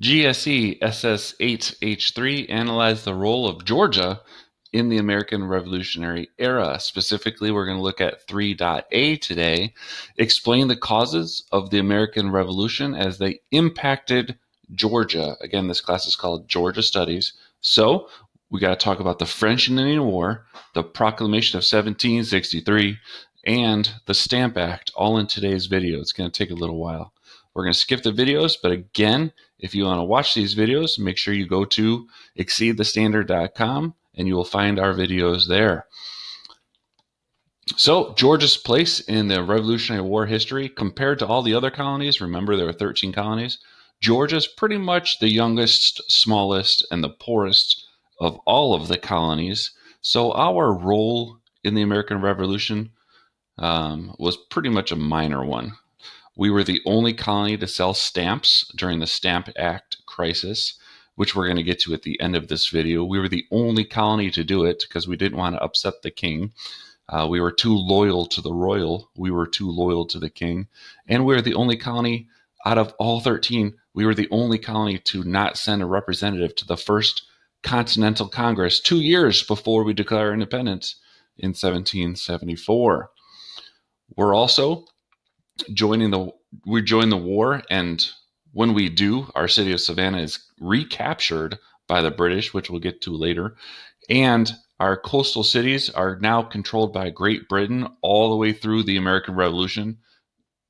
GSE SS8H3 analyzed the role of Georgia in the American Revolutionary Era. Specifically, we're going to look at 3.A today, explain the causes of the American Revolution as they impacted Georgia. Again, this class is called Georgia Studies. So, we got to talk about the French and Indian War, the Proclamation of 1763, and the Stamp Act all in today's video. It's going to take a little while. We're going to skip the videos, but again, if you want to watch these videos, make sure you go to exceedthestandard.com and you will find our videos there. So, Georgia's place in the Revolutionary War history compared to all the other colonies, remember there were 13 colonies, Georgia's pretty much the youngest, smallest, and the poorest of all of the colonies. So, our role in the American Revolution um, was pretty much a minor one. We were the only colony to sell stamps during the Stamp Act crisis, which we're going to get to at the end of this video. We were the only colony to do it because we didn't want to upset the king. Uh, we were too loyal to the royal. We were too loyal to the king. And we were the only colony out of all 13, we were the only colony to not send a representative to the first Continental Congress two years before we declare independence in 1774. We're also joining the we join the war and when we do our city of savannah is recaptured by the british which we'll get to later. And our coastal cities are now controlled by great britain all the way through the american revolution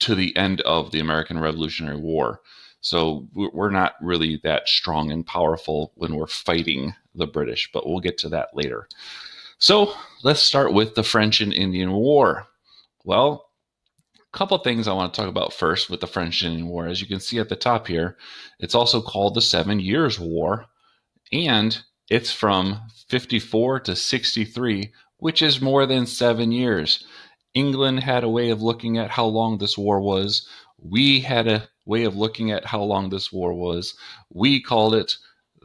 to the end of the american revolutionary war. So we're not really that strong and powerful when we're fighting the british but we'll get to that later. So let's start with the french and indian war. Well couple things I want to talk about first with the French and Indian War. As you can see at the top here, it's also called the Seven Years' War, and it's from 54 to 63, which is more than seven years. England had a way of looking at how long this war was. We had a way of looking at how long this war was. We called it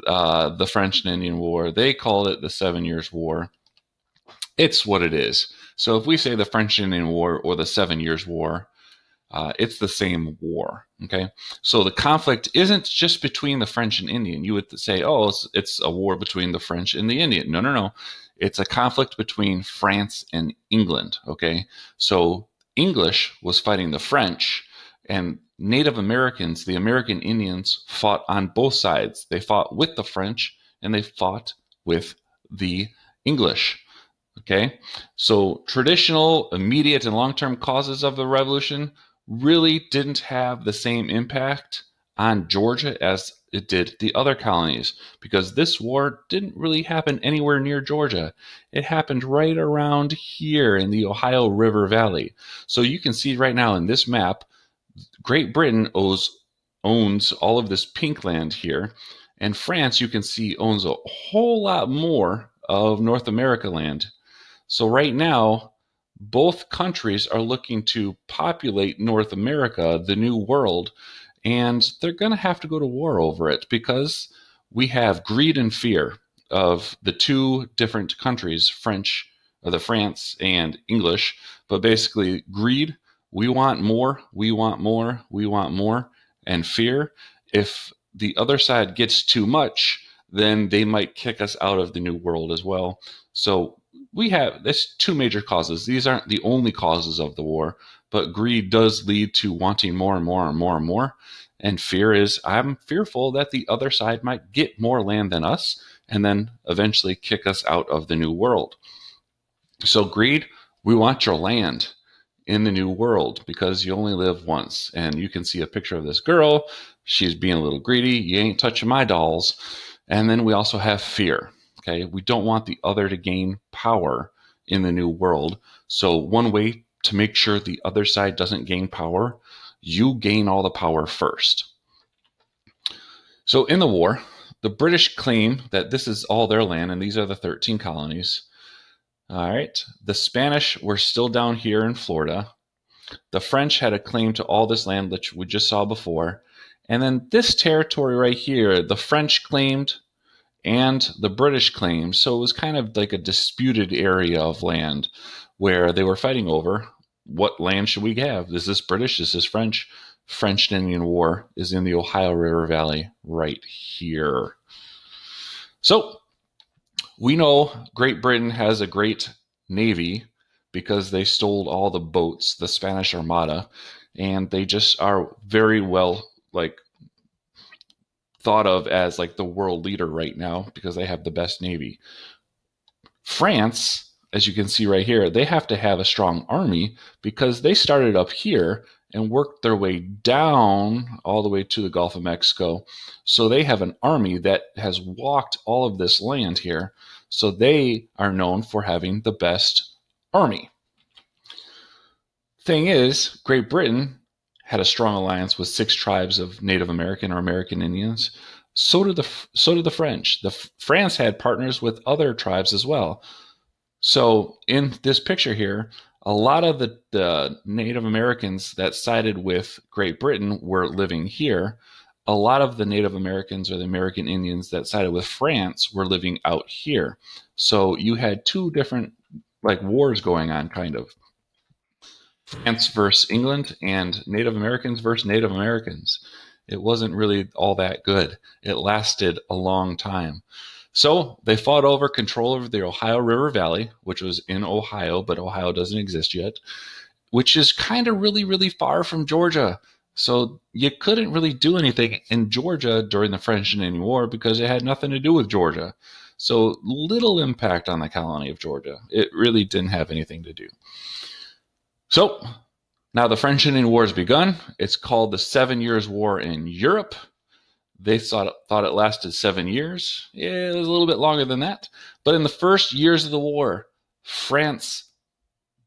uh, the French and Indian War. They called it the Seven Years' War. It's what it is. So if we say the French Indian War or the Seven Years' War, uh, it's the same war. Okay, so the conflict isn't just between the French and Indian. You would say, oh, it's, it's a war between the French and the Indian. No, no, no. It's a conflict between France and England. Okay, so English was fighting the French, and Native Americans, the American Indians, fought on both sides. They fought with the French and they fought with the English. Okay, so traditional, immediate, and long term causes of the revolution really didn't have the same impact on Georgia as it did the other colonies because this war didn't really happen anywhere near Georgia. It happened right around here in the Ohio River Valley. So you can see right now in this map, Great Britain owes, owns all of this pink land here, and France, you can see, owns a whole lot more of North America land so right now, both countries are looking to populate North America, the new world, and they're going to have to go to war over it because we have greed and fear of the two different countries, French or the France and English, but basically greed, we want more, we want more, we want more, and fear. If the other side gets too much, then they might kick us out of the new world as well. So we have there's two major causes. These aren't the only causes of the war, but greed does lead to wanting more and more and more and more. And fear is I'm fearful that the other side might get more land than us and then eventually kick us out of the new world. So greed, we want your land in the new world because you only live once. And you can see a picture of this girl. She's being a little greedy. You ain't touching my dolls. And then we also have fear. Okay, we don't want the other to gain power in the new world. So, one way to make sure the other side doesn't gain power, you gain all the power first. So, in the war, the British claim that this is all their land and these are the 13 colonies. All right, the Spanish were still down here in Florida. The French had a claim to all this land, which we just saw before. And then this territory right here, the French claimed and the British claimed. So it was kind of like a disputed area of land where they were fighting over what land should we have? Is this British? Is this French? French and Indian War is in the Ohio River Valley right here. So we know Great Britain has a great navy because they stole all the boats, the Spanish Armada, and they just are very well like thought of as like the world leader right now because they have the best navy. France, as you can see right here, they have to have a strong army because they started up here and worked their way down all the way to the Gulf of Mexico. So they have an army that has walked all of this land here. So they are known for having the best army. Thing is, Great Britain had a strong alliance with six tribes of Native American or American Indians. So did the so did the French. The France had partners with other tribes as well. So in this picture here, a lot of the, the Native Americans that sided with Great Britain were living here. A lot of the Native Americans or the American Indians that sided with France were living out here. So you had two different like wars going on, kind of. France versus England and Native Americans versus Native Americans. It wasn't really all that good. It lasted a long time. So they fought over control over the Ohio River Valley, which was in Ohio, but Ohio doesn't exist yet, which is kind of really, really far from Georgia. So you couldn't really do anything in Georgia during the French and Indian War because it had nothing to do with Georgia. So little impact on the colony of Georgia. It really didn't have anything to do. So now the French and Indian War has begun. It's called the Seven Years' War in Europe. They thought, thought it lasted seven years. Yeah, it was a little bit longer than that. But in the first years of the war, France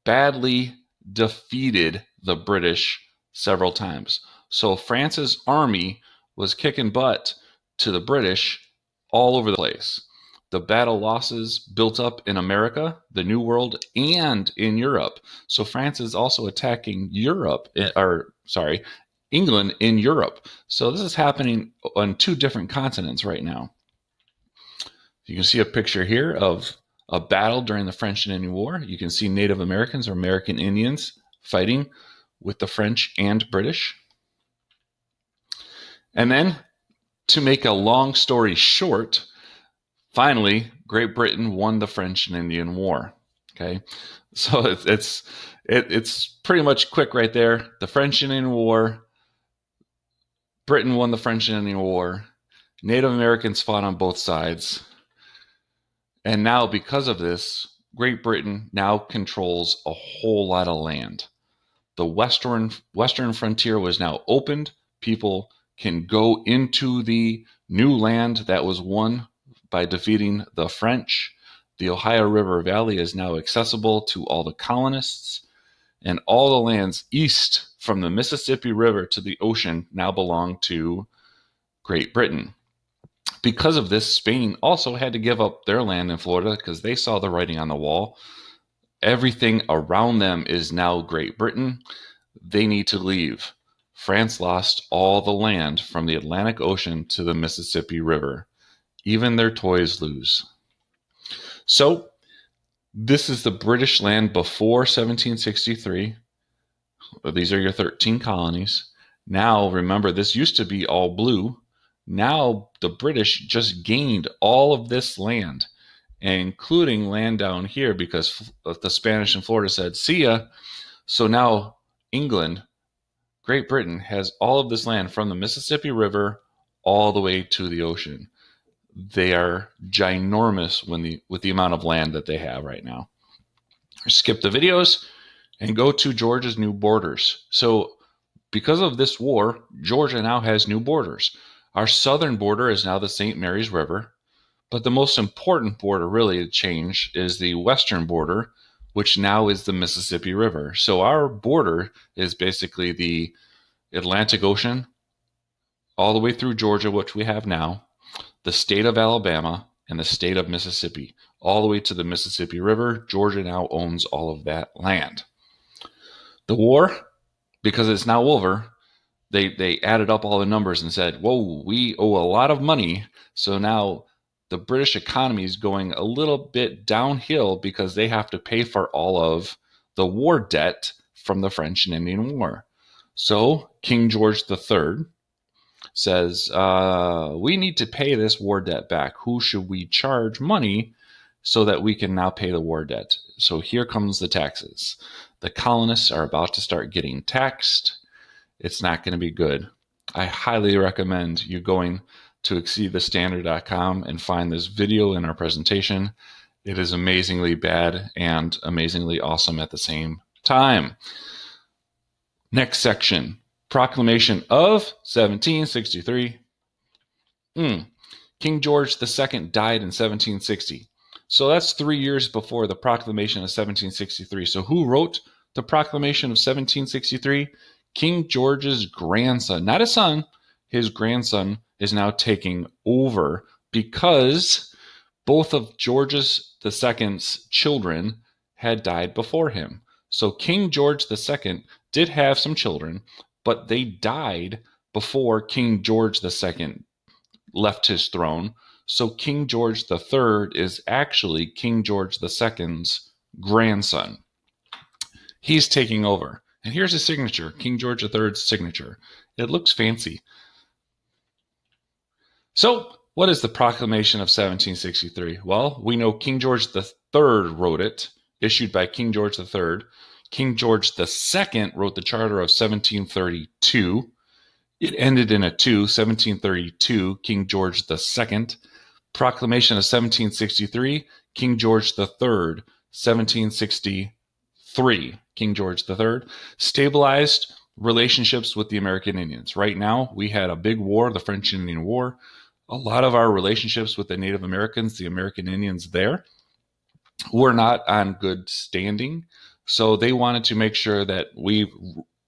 badly defeated the British several times. So France's army was kicking butt to the British all over the place. The battle losses built up in America, the New World, and in Europe. So France is also attacking Europe, eh, or sorry, England in Europe. So this is happening on two different continents right now. You can see a picture here of a battle during the French and Indian War. You can see Native Americans or American Indians fighting with the French and British. And then, to make a long story short, finally, Great Britain won the French and Indian War. Okay, so it's it's it, it's pretty much quick right there. The French and Indian War Britain won the French and Indian War. Native Americans fought on both sides. And now, because of this, Great Britain now controls a whole lot of land. The western western frontier was now opened. People can go into the new land that was won by defeating the French. The Ohio River Valley is now accessible to all the colonists and all the lands east from the Mississippi River to the ocean now belong to Great Britain. Because of this, Spain also had to give up their land in Florida because they saw the writing on the wall. Everything around them is now Great Britain. They need to leave. France lost all the land from the Atlantic Ocean to the Mississippi River. Even their toys lose. So this is the British land before 1763. These are your 13 colonies. Now, remember, this used to be all blue. Now, the British just gained all of this land, including land down here because uh, the Spanish in Florida said, see ya. So now, England, Great Britain, has all of this land from the Mississippi River all the way to the ocean they are ginormous when the with the amount of land that they have right now. Skip the videos and go to Georgia's new borders. So because of this war, Georgia now has new borders. Our southern border is now the St. Mary's River, but the most important border really to change is the western border, which now is the Mississippi River. So our border is basically the Atlantic Ocean all the way through Georgia, which we have now, the state of Alabama, and the state of Mississippi, all the way to the Mississippi River. Georgia now owns all of that land. The war, because it's now over, they, they added up all the numbers and said, whoa, we owe a lot of money. So now the British economy is going a little bit downhill because they have to pay for all of the war debt from the French and Indian War. So King George III says, uh, We need to pay this war debt back. Who should we charge money so that we can now pay the war debt? So here comes the taxes. The colonists are about to start getting taxed. It's not going to be good. I highly recommend you going to exceedthestandard.com and find this video in our presentation. It is amazingly bad and amazingly awesome at the same time. Next section Proclamation of 1763. Mm. King George II died in 1760. So that's three years before the Proclamation of 1763. So who wrote the Proclamation of 1763? King George's grandson, not his son, his grandson is now taking over because both of George's II's children had died before him. So King George II did have some children, but they died before King George II left his throne. So King George III is actually King George II's grandson. He's taking over. And here's his signature King George III's signature. It looks fancy. So, what is the Proclamation of 1763? Well, we know King George III wrote it, issued by King George III. King George II wrote the Charter of 1732. It ended in a 2, 1732, King George II. Proclamation of 1763, King George III, 1763, King George III. Stabilized relationships with the American Indians. Right now, we had a big war, the French Indian War. A lot of our relationships with the Native Americans, the American Indians there, were not on good standing. So they wanted to make sure that we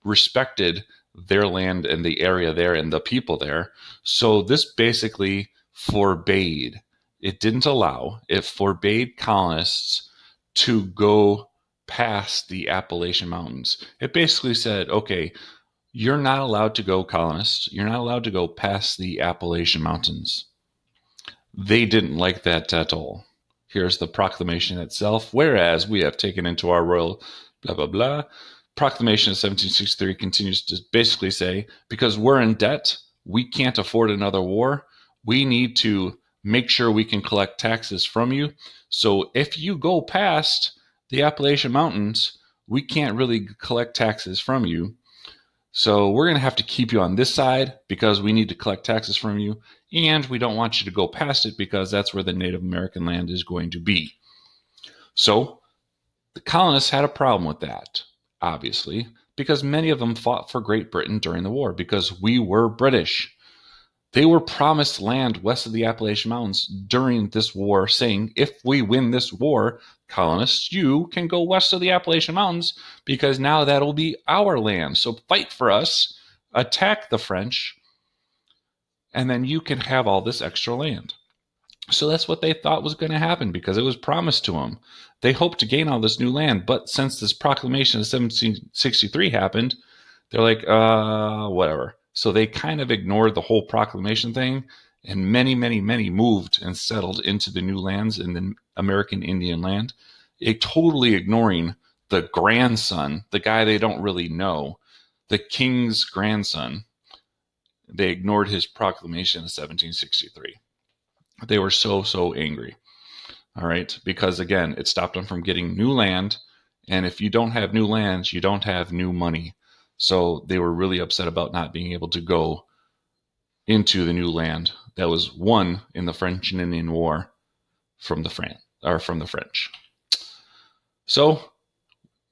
respected their land and the area there and the people there. So this basically forbade, it didn't allow, it forbade colonists to go past the Appalachian Mountains. It basically said, okay, you're not allowed to go, colonists, you're not allowed to go past the Appalachian Mountains. They didn't like that at all. Here's the proclamation itself. Whereas we have taken into our royal blah, blah, blah. Proclamation of 1763 continues to basically say because we're in debt, we can't afford another war. We need to make sure we can collect taxes from you. So if you go past the Appalachian Mountains, we can't really collect taxes from you. So we're going to have to keep you on this side because we need to collect taxes from you. And we don't want you to go past it because that's where the Native American land is going to be. So the colonists had a problem with that, obviously, because many of them fought for Great Britain during the war because we were British. They were promised land west of the Appalachian Mountains during this war, saying, if we win this war, colonists, you can go west of the Appalachian Mountains because now that'll be our land. So fight for us, attack the French, and then you can have all this extra land. So that's what they thought was going to happen because it was promised to them. They hoped to gain all this new land, but since this proclamation of 1763 happened, they're like, uh, whatever. So they kind of ignored the whole proclamation thing, and many, many, many moved and settled into the new lands in the American Indian land, a totally ignoring the grandson, the guy they don't really know, the king's grandson. They ignored his proclamation in 1763. They were so, so angry. All right. Because again, it stopped them from getting new land. And if you don't have new lands, you don't have new money. So they were really upset about not being able to go into the new land that was won in the French and Indian War from the Fran or from the French. So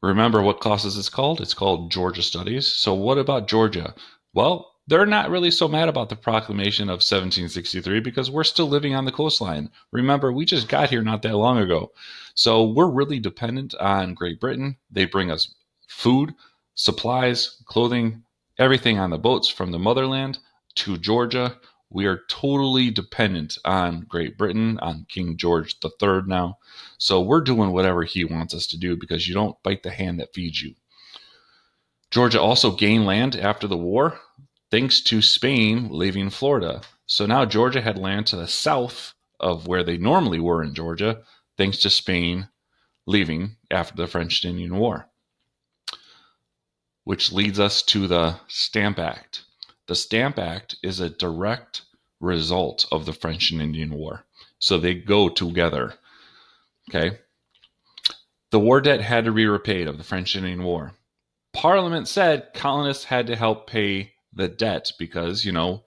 remember what classes it's called? It's called Georgia Studies. So what about Georgia? Well, they're not really so mad about the proclamation of 1763 because we're still living on the coastline. Remember, we just got here not that long ago. So we're really dependent on Great Britain. They bring us food, supplies, clothing, everything on the boats from the motherland to Georgia. We are totally dependent on Great Britain, on King George III now. So we're doing whatever he wants us to do because you don't bite the hand that feeds you. Georgia also gained land after the war thanks to Spain leaving Florida. So now Georgia had land to the south of where they normally were in Georgia, thanks to Spain leaving after the French and Indian War. which leads us to the Stamp Act. The Stamp Act is a direct result of the French and Indian War. So they go together. Okay. The war debt had to be repaid of the French and Indian War. Parliament said colonists had to help pay the debt because, you know,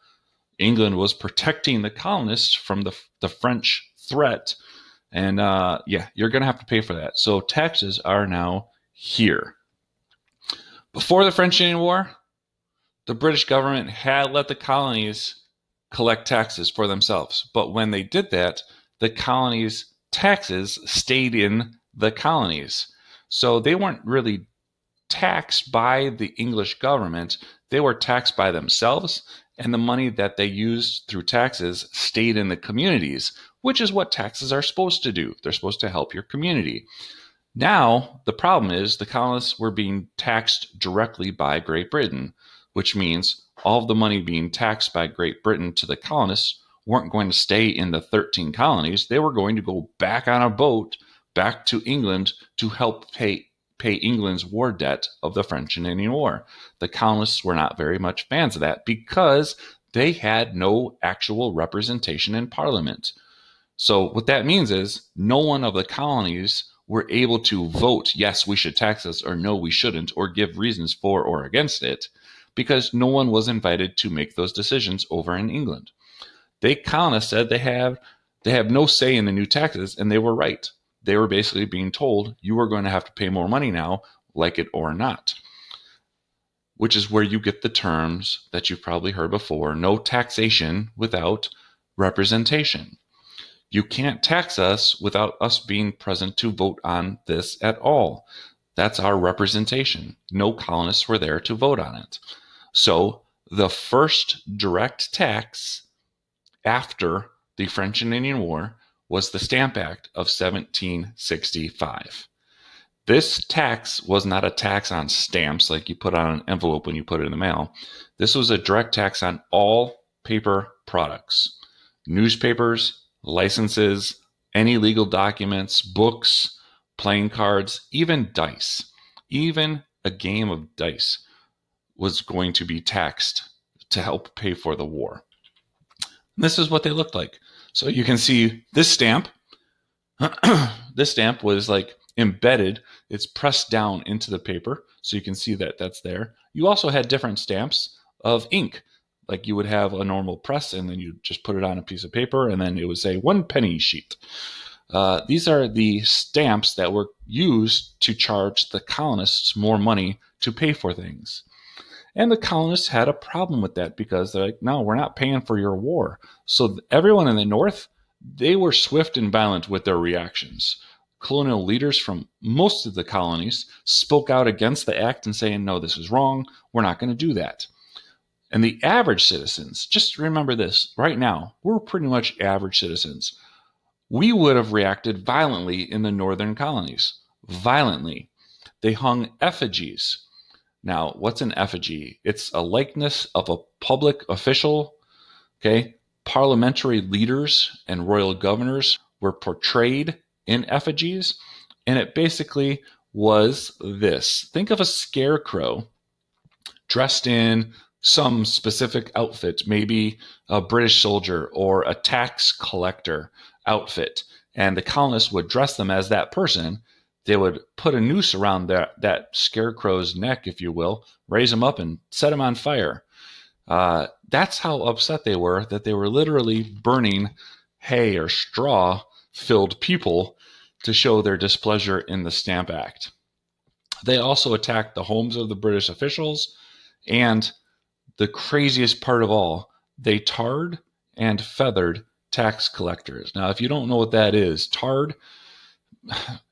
England was protecting the colonists from the, the French threat. And uh, yeah, you're going to have to pay for that. So taxes are now here. Before the French Indian War, the British government had let the colonies collect taxes for themselves. But when they did that, the colonies' taxes stayed in the colonies. So they weren't really taxed by the English government, they were taxed by themselves, and the money that they used through taxes stayed in the communities, which is what taxes are supposed to do. They're supposed to help your community. Now, the problem is the colonists were being taxed directly by Great Britain, which means all of the money being taxed by Great Britain to the colonists weren't going to stay in the 13 colonies. They were going to go back on a boat back to England to help pay pay England's war debt of the French and Indian War. The colonists were not very much fans of that because they had no actual representation in Parliament. So what that means is no one of the colonies were able to vote, yes, we should tax this, or no, we shouldn't, or give reasons for or against it, because no one was invited to make those decisions over in England. They kind of said they have they have no say in the new taxes, and they were right. They were basically being told you are going to have to pay more money now, like it or not. Which is where you get the terms that you've probably heard before no taxation without representation. You can't tax us without us being present to vote on this at all. That's our representation. No colonists were there to vote on it. So the first direct tax after the French and Indian War was the Stamp Act of 1765. This tax was not a tax on stamps like you put on an envelope when you put it in the mail. This was a direct tax on all paper products newspapers, licenses, any legal documents, books, playing cards, even dice. Even a game of dice was going to be taxed to help pay for the war. This is what they looked like. So you can see this stamp. this stamp was like embedded, it's pressed down into the paper. So you can see that that's there. You also had different stamps of ink like you would have a normal press and then you just put it on a piece of paper and then it would say one penny sheet. Uh, these are the stamps that were used to charge the colonists more money to pay for things. And the colonists had a problem with that because they're like, no, we're not paying for your war. So everyone in the North, they were swift and violent with their reactions. Colonial leaders from most of the colonies spoke out against the act and saying, no, this is wrong. We're not going to do that. And the average citizens, just remember this right now, we're pretty much average citizens. We would have reacted violently in the northern colonies. Violently. They hung effigies. Now, what's an effigy? It's a likeness of a public official. Okay. Parliamentary leaders and royal governors were portrayed in effigies. And it basically was this think of a scarecrow dressed in some specific outfit, maybe a British soldier or a tax collector outfit, and the colonists would dress them as that person. They would put a noose around that, that scarecrow's neck, if you will, raise him up and set him on fire. Uh, that's how upset they were that they were literally burning hay or straw filled people to show their displeasure in the Stamp Act. They also attacked the homes of the British officials and the craziest part of all, they tarred and feathered tax collectors. Now, if you don't know what that is, tarred,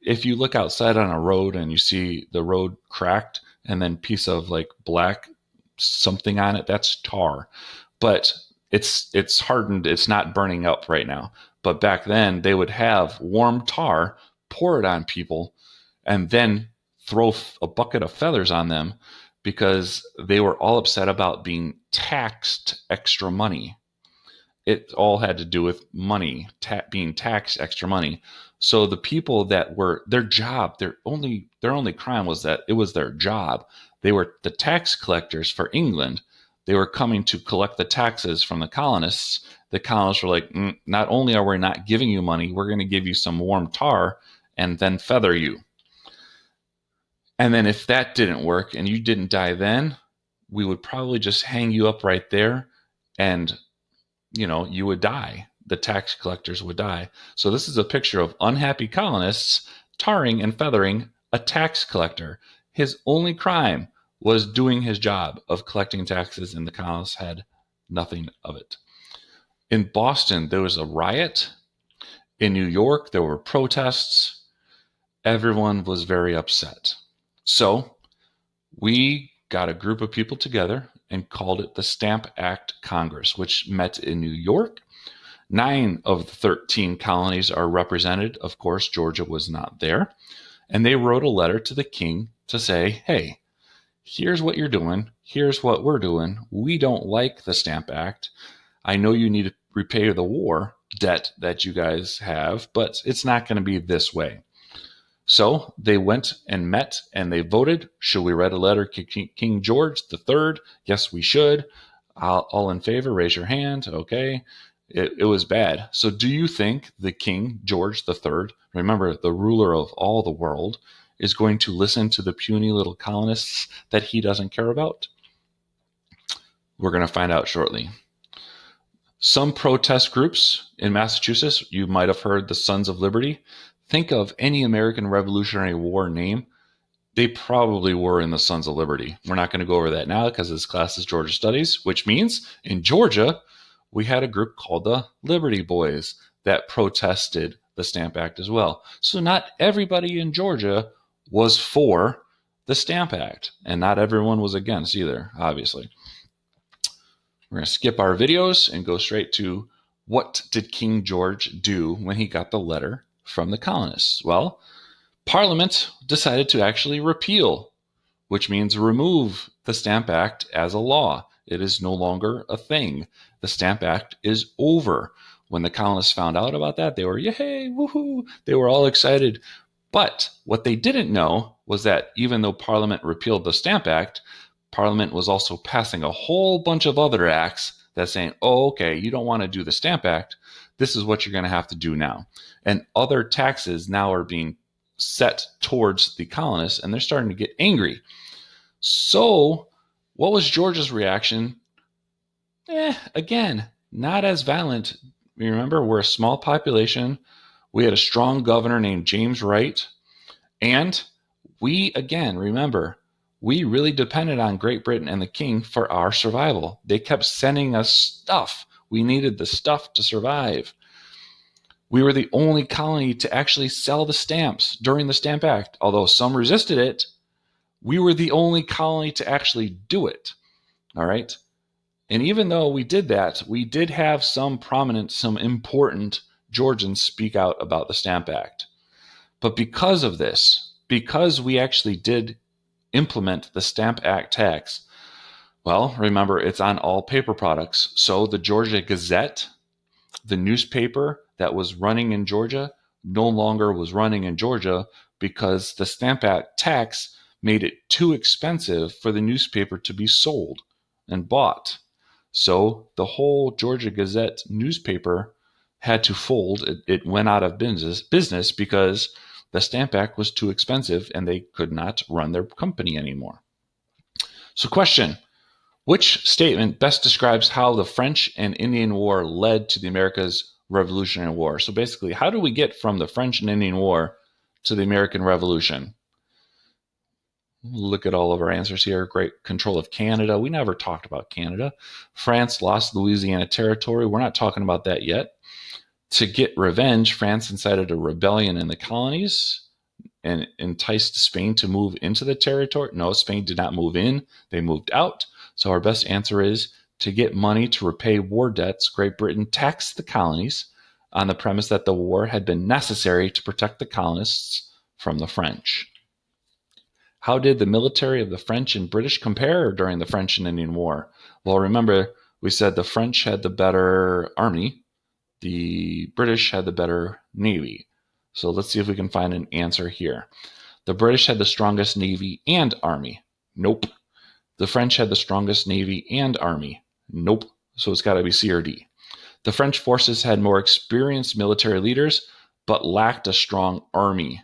if you look outside on a road and you see the road cracked and then piece of like black something on it, that's tar. But it's it's hardened, it's not burning up right now. But back then they would have warm tar, pour it on people, and then throw a bucket of feathers on them because they were all upset about being taxed extra money. It all had to do with money, ta- being taxed extra money. So the people that were their job, their only their only crime was that it was their job. They were the tax collectors for England. They were coming to collect the taxes from the colonists. The colonists were like, mm, not only are we not giving you money, we're going to give you some warm tar and then feather you. And then if that didn't work and you didn't die then, we would probably just hang you up right there and you know, you would die. The tax collectors would die. So this is a picture of unhappy colonists tarring and feathering a tax collector. His only crime was doing his job of collecting taxes, and the colonists had nothing of it. In Boston, there was a riot. In New York, there were protests. Everyone was very upset. So we got a group of people together and called it the Stamp Act Congress, which met in New York. Nine of the 13 colonies are represented. Of course, Georgia was not there. And they wrote a letter to the king to say, hey, here's what you're doing. Here's what we're doing. We don't like the Stamp Act. I know you need to repay the war debt that you guys have, but it's not going to be this way. So they went and met and they voted. Should we write a letter to King George III? Yes, we should. All in favor, raise your hand. Okay. It, it was bad. So do you think the King George III, remember the ruler of all the world, is going to listen to the puny little colonists that he doesn't care about? We're going to find out shortly. Some protest groups in Massachusetts, you might have heard the Sons of Liberty, think of any American Revolutionary War name, they probably were in the Sons of Liberty. We're not going to go over that now because this class is Georgia Studies, which means in Georgia, we had a group called the Liberty Boys that protested the Stamp Act as well. So not everybody in Georgia was for the Stamp Act, and not everyone was against either, obviously. We're going to skip our videos and go straight to what did King George do when he got the letter from the colonists? Well, Parliament decided to actually repeal, which means remove the Stamp Act as a law. It is no longer a thing. The Stamp Act is over. When the colonists found out about that, they were, yay, woohoo! They were all excited. But what they didn't know was that even though Parliament repealed the Stamp Act, Parliament was also passing a whole bunch of other acts that saying, oh, okay, you don't want to do the Stamp Act. This is what you're going to have to do now. And other taxes now are being set towards the colonists, and they're starting to get angry. So, what was George's reaction? Eh, again, not as violent. Remember, we're a small population. We had a strong governor named James Wright. And we, again, remember, we really depended on Great Britain and the king for our survival. They kept sending us stuff. We needed the stuff to survive. We were the only colony to actually sell the stamps during the Stamp Act. Although some resisted it, we were the only colony to actually do it. All right. And even though we did that, we did have some prominent, some important Georgians speak out about the Stamp Act. But because of this, because we actually did implement the Stamp Act tax, well, remember it's on all paper products. So the Georgia Gazette, the newspaper that was running in Georgia no longer was running in Georgia because the Stamp Act tax made it too expensive for the newspaper to be sold and bought. So the whole Georgia Gazette newspaper had to fold. It, it, went out of business, business because the Stamp Act was too expensive and they could not run their company anymore. So, question Which statement best describes how the French and Indian War led to the Americas Revolutionary War. So basically, how do we get from the French and Indian War to the American Revolution? Look at all of our answers here. Great control of Canada. We never talked about Canada. France lost Louisiana Territory. We're not talking about that yet. To get revenge, France incited a rebellion in the colonies and enticed Spain to move into the territory. No, Spain did not move in, they moved out. So our best answer is to get money to repay war debts, Great Britain taxed the colonies on the premise that the war had been necessary to protect the colonists from the French. How did the military of the French and British compare during the French and Indian War? Well, remember, we said the French had the better army, the British had the better navy. So let's see if we can find an answer here. The British had the strongest navy and army. Nope. The French had the strongest navy and army. Nope. So it's got to be C or D. The French forces had more experienced military leaders, but lacked a strong army.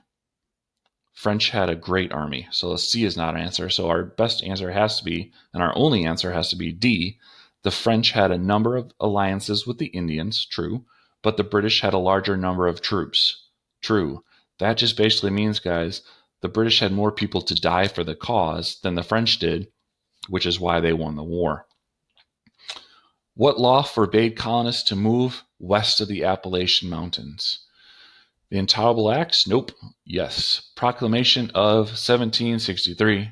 French had a great army. So C is not an answer. So our best answer has to be, and our only answer has to be D. The French had a number of alliances with the Indians, true, but the British had a larger number of troops, true. That just basically means, guys, the British had more people to die for the cause than the French did, which is why they won the war. What law forbade colonists to move west of the Appalachian Mountains? The Intolerable Acts? Nope. Yes. Proclamation of 1763.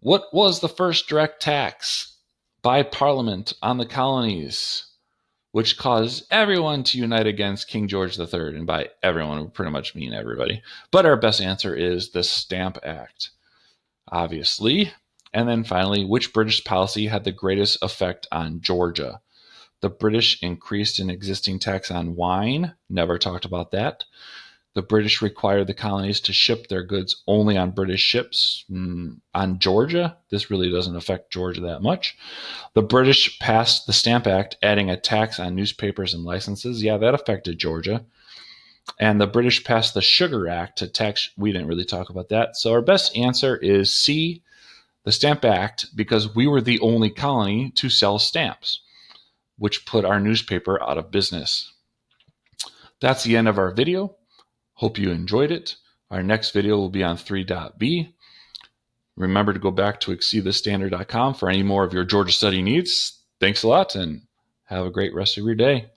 What was the first direct tax by Parliament on the colonies, which caused everyone to unite against King George III? And by everyone, we pretty much mean everybody. But our best answer is the Stamp Act, obviously. And then finally, which British policy had the greatest effect on Georgia? The British increased an existing tax on wine. Never talked about that. The British required the colonies to ship their goods only on British ships. Mm, on Georgia, this really doesn't affect Georgia that much. The British passed the Stamp Act, adding a tax on newspapers and licenses. Yeah, that affected Georgia. And the British passed the Sugar Act to tax. We didn't really talk about that. So our best answer is C, the Stamp Act, because we were the only colony to sell stamps which put our newspaper out of business. That's the end of our video. Hope you enjoyed it. Our next video will be on 3.b. Remember to go back to exceedthestandard.com for any more of your Georgia study needs. Thanks a lot and have a great rest of your day.